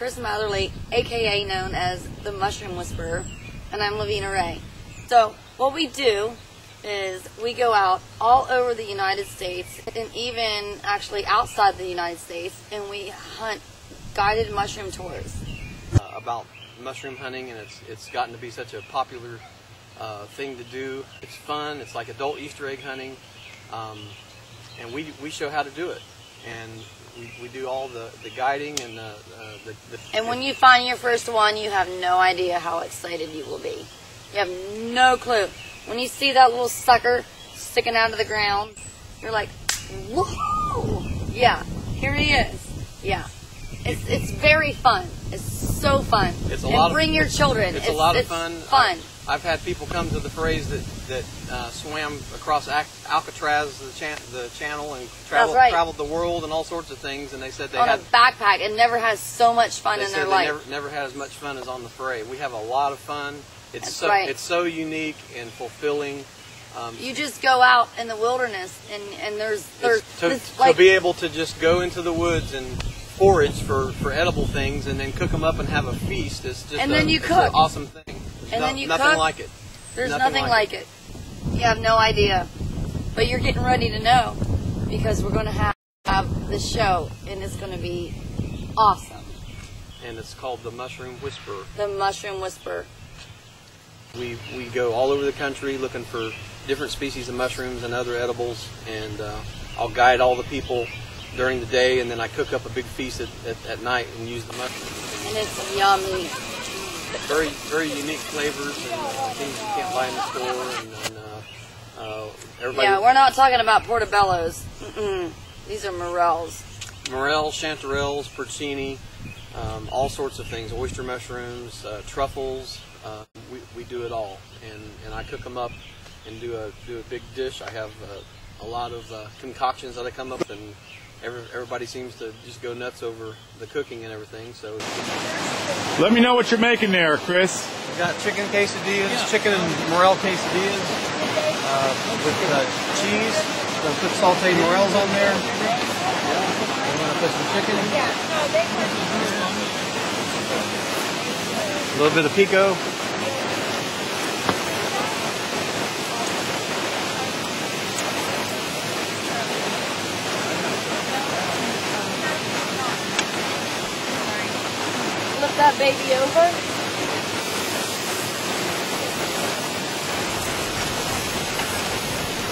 Chris Matherly, aka known as the Mushroom Whisperer, and I'm Levena Rae. So, what we do is we go out all over the United States and even actually outside the United States and we hunt guided mushroom tours. uh, about mushroom hunting, and it's it's gotten to be such a popular uh, thing to do. It's fun. It's like adult Easter egg hunting, um, and we we show how to do it, and we, we do all the, the guiding and the, uh, the, the And when you find your first one, you have no idea how excited you will be. You have no clue. When you see that little sucker sticking out of the ground, you're like, whoa! Yeah, here he is. Yeah. It's, it's very fun. It's so fun. It's a and lot of- bring your children. It's, a lot of fun. Fun. I, I've had people come to the forays that that uh, swam across Alcatraz, the, chan- the channel, and traveled right. traveled the world and all sorts of things. And they said they on had a backpack and never has so much fun they in their life. never never had as much fun as on the foray. We have a lot of fun. It's That's so right. it's so unique and fulfilling. Um, You just go out in the wilderness and, and there's there's to, this, to be able to just go into the woods and forage for, for edible things and then cook them up and have a feast is just And a, then you cook. an awesome thing. And no- then you nothing cook. like it. There's Nothing nothing, like like it. You have no idea. But you're getting ready to know because we're going to have, have the show and it's going to be awesome. And it's called the Mushroom Whisperer. The Mushroom Whisper. We we go all over the country looking for different species of mushrooms and other edibles, and uh, I'll guide all the people during the day, and then I cook up a big feast at, at, at night and use the mushrooms. And it's yummy. Very very unique flavors and uh, things you can't buy in the store, and, and uh, uh, everybody. Yeah, we're not talking about portobellos. Mm-mm. These are morels. morels, chanterelles, porcini, um, all sorts of things, oyster mushrooms, uh, truffles. Uh, we, we do it all, and, and I cook them up and do a do a big dish. I have uh, a lot of uh, concoctions that I come up, and every, everybody seems to just go nuts over the cooking and everything. So Let me know what you're making there, Chris. we got chicken quesadillas, chicken and morel quesadillas uh, with uh, cheese. Gonna put sauteed morels on there. I'm gonna put some chicken. A little bit of pico. Flip that baby over.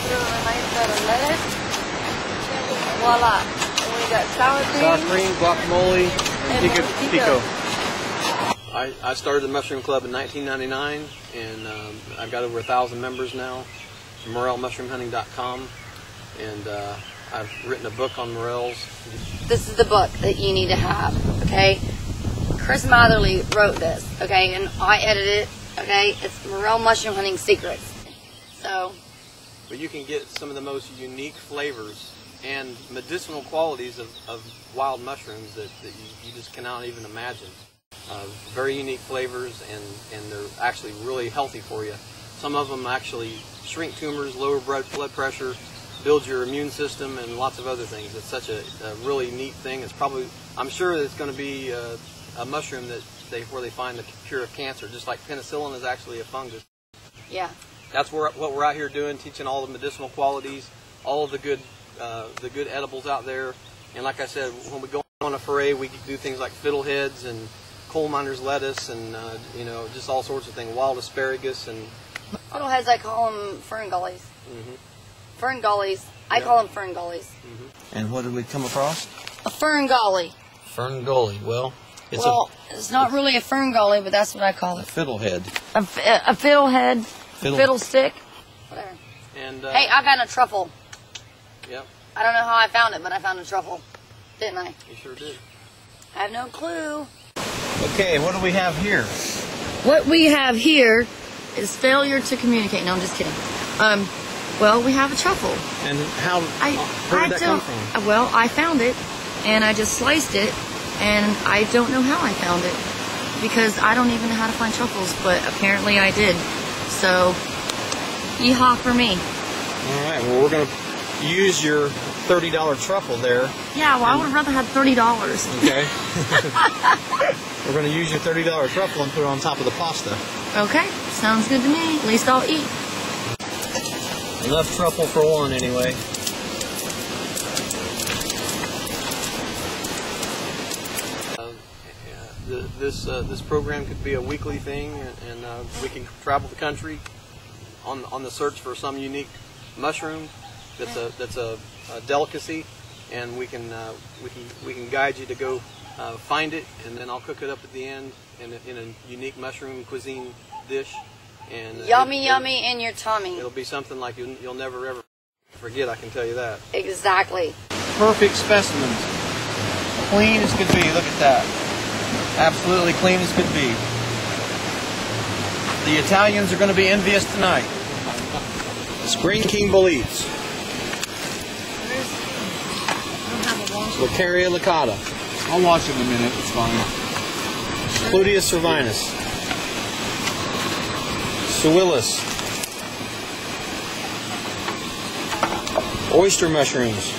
Put it on a nice bed of lettuce. Voila. And we got sour cream. Sour cream, guacamole, and And pico. pico. pico. I, I started the Mushroom Club in 1999, and um, I've got over a thousand members now. MorelMushroomHunting.com, and uh, I've written a book on morels. This is the book that you need to have, okay? Chris Matherly wrote this, okay, and I edited it, okay? It's Morel Mushroom Hunting Secrets. So, But you can get some of the most unique flavors and medicinal qualities of, of wild mushrooms that, that you, you just cannot even imagine. Uh, very unique flavors, and, and they're actually really healthy for you. Some of them actually shrink tumors, lower blood blood pressure, build your immune system, and lots of other things. It's such a, a really neat thing. It's probably, I'm sure it's going to be uh, a mushroom that they where they find the cure of cancer, just like penicillin is actually a fungus yeah. that's where, what we're out here doing, teaching all the medicinal qualities, all of the good, uh, the good edibles out there. And like I said, when we go on a foray, we do things like fiddleheads and coal miner's lettuce, and uh, you know, just all sorts of things, wild asparagus, and Fiddleheads, I call them fern gullies. Mm -hmm. Fern gullies. I Yeah. call them fern gullies. Mm -hmm. and what did we come across? A fern gully. Fern gully. Well, it's well, it's not really a fern gully, but that's what I call a it. fiddlehead. a fiddlehead, Fiddle- fiddlestick. Whatever. And uh, Hey, I found a truffle. yep, I don't know how I found it, but I found a truffle. Didn't I? you sure did. I have no clue. Okay, what do we have here? What we have here is failure to communicate. No, I'm just kidding. Um, well, we have a truffle. And how? I, where I did that come don't. from? Well, I found it, and I just sliced it, and I don't know how I found it because I don't even know how to find truffles, but apparently I did. So, yeehaw for me. All right. Well, we're gonna use your thirty dollar truffle there. Yeah, well, I would have rather had thirty dollars. Okay. We're going to use your thirty dollar truffle and put it on top of the pasta. Okay, sounds good to me. At least I'll eat. Enough truffle for one, anyway. Uh, yeah, th- this uh, this program could be a weekly thing, and, and uh, we can travel the country on on the search for some unique mushroom that's a that's a, a delicacy, and we can uh, we can we can guide you to go uh, find it, and then I'll cook it up at the end in a, in a unique mushroom cuisine dish. And Yummy, it- yummy in your tummy. It'll be something like you'll, you'll never ever forget. I can tell you that. Exactly. Perfect specimens, clean as could be. Look at that, absolutely clean as could be. The Italians are going to be envious tonight. Spring King Boletes, Laccaria laccata, I'll watch it in a minute. It's fine. Pluteus cervinus, Suillus, oyster mushrooms,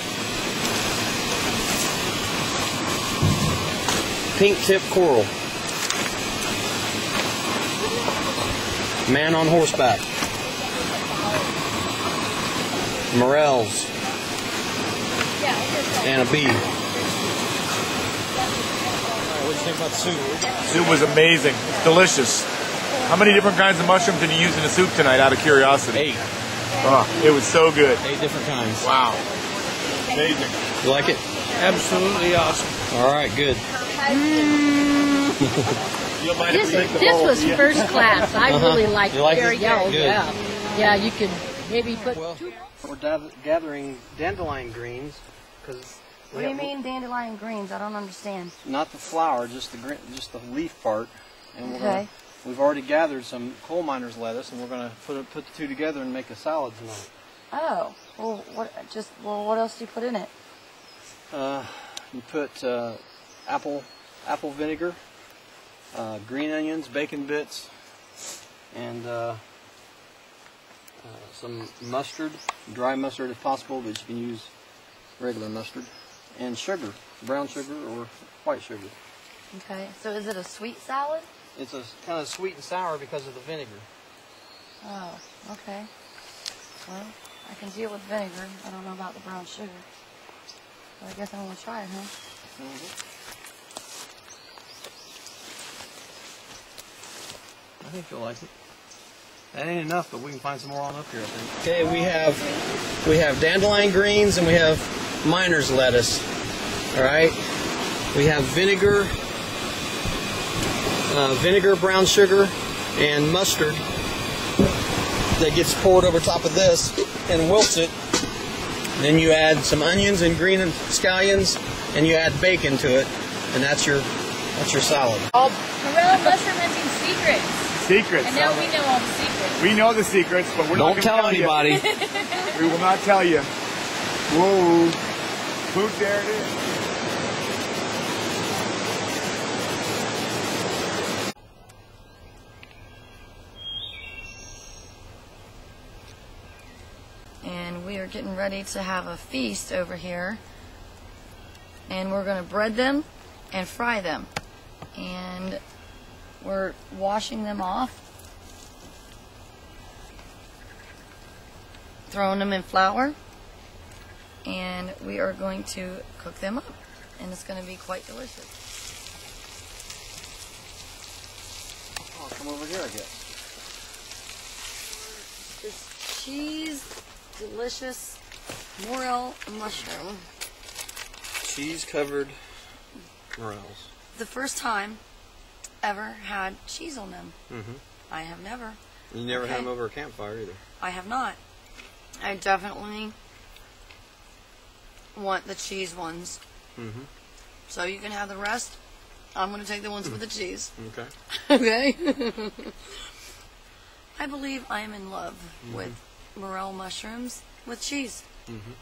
pink tip coral, man on horseback, morels, and a bee. What do you think about soup? Soup was amazing. It's delicious. How many different kinds of mushrooms did you use in the soup tonight? Out of curiosity. Eight. Oh, it was so good. Eight different kinds. Wow. Amazing. You like it? Absolutely awesome. All right, good. You This, if we make the this bowl? was Yeah. first class. I uh-huh. really liked You like it. it? Yeah, oh, Good. yeah. Yeah, you could maybe put Well, two we're gath- gathering dandelion greens because What do you mean dandelion greens? I don't understand. Not the flower, just the gre- just the leaf part. And we're Okay. gonna, we've already gathered some coal miner's lettuce, and we're gonna put it, put the two together and make a salad tonight. Oh, well, what? Just well, what else do you put in it? Uh, you put uh, apple apple vinegar, uh, green onions, bacon bits, and uh, uh, some mustard, dry mustard if possible, but you can use regular mustard, and sugar, brown sugar or white sugar. Okay, so is it a sweet salad? It's a kind of sweet and sour because of the vinegar. Oh, okay. Well, I can deal with vinegar. I don't know about the brown sugar. But I guess I'm gonna try it, huh? I think you'll like it. That ain't enough, but we can find some more on up here. I think. Okay, we have we have dandelion greens and we have miner's lettuce. All right, we have vinegar, uh, vinegar, brown sugar, and mustard that gets poured over top of this and wilts it. Then you add some onions and green scallions, and you add bacon to it, and that's your that's your salad. All Morel mushroom hunting secrets. Secrets. And now we know all the secrets. We know the secrets, but we're not Don't gonna tell anybody. You. We will not tell you. Whoa. Food there it is. And we are getting ready to have a feast over here. And we're going to bread them and fry them. And we're washing them off, throwing them in flour, and we are going to cook them up. And it's going to be quite delicious. Oh, come over here, I guess. This cheese, delicious morel mushroom. Cheese covered morels. the first time ever had cheese on them. Mm-hmm. I have never. You never had them over a campfire either. I have not. I definitely want the cheese ones. Mm-hmm. So you can have the rest. I'm going to take the ones with the cheese. Okay. Okay. I believe I am in love Mm-hmm. with morel mushrooms with cheese. Mhm.